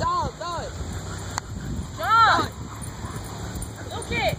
Dog, dog. Dog. Look it.